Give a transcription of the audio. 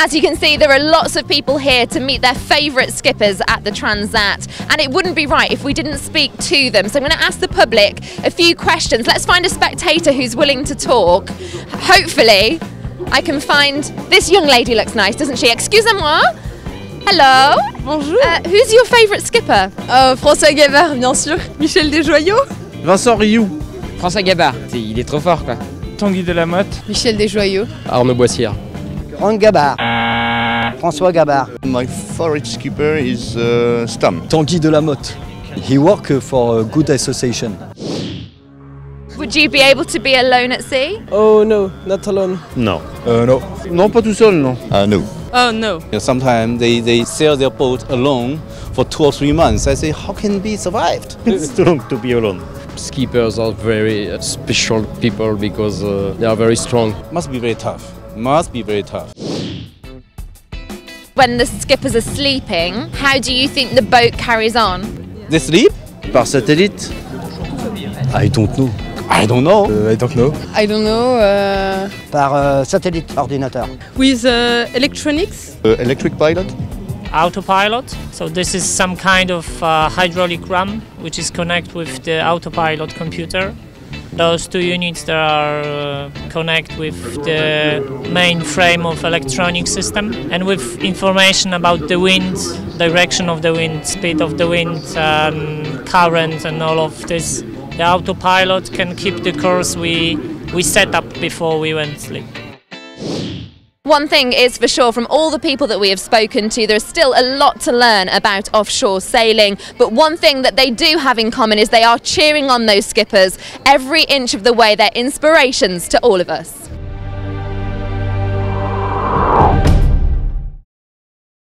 As you can see, there are lots of people here to meet their favourite skippers at the Transat, and it wouldn't be right if we didn't speak to them. So I'm going to ask the public a few questions. Let's find a spectator who's willing to talk. Hopefully, I can find this young lady looks nice, doesn't she? Excusez-moi. Hello. Bonjour. Uh, who's your favourite skipper? Euh, François Gabart, bien sûr. Michel Desjoyeaux. Vincent Riou. François Gabart, il est trop fort quoi. Tanguy de Lamotte. Michel Desjoyeaux. Arnaud Boissières. Franck Gabart. François Gabart. My favorite skipper is uh, Stamm. Tanguy de Lamotte. He work for a good association. Would you be able to be alone at sea? Oh no, not alone. No. Euh, non. Non, pas tout seul, non. Uh, no. Oh no. Sometimes they, they sail their boat alone for two or three months. I say, how can be survived? It's too long to be alone. Skippers are very uh, special people because uh, they are very strong. Must be very tough. Must be very tough. When the skippers are sleeping, how do you think the boat carries on? They sleep? Par satellite I don't know. I don't know. Uh, I don't know. I don't know. Uh, Par euh, satellite ordinateur. with uh, electronics. Uh, electric pilot? autopilot. So this is some kind of uh, hydraulic ram which is connect with the autopilot computer. Those two units that are uh, connect with the main frame of electronic system and with information about the wind, direction of the wind, speed of the wind, um, current and all of this. The autopilot can keep the course we, we set up before we went sleep. One thing is for sure from all the people that we have spoken to, there's still a lot to learn about offshore sailing. But one thing that they do have in common is they are cheering on those skippers every inch of the way. They're inspirations to all of us.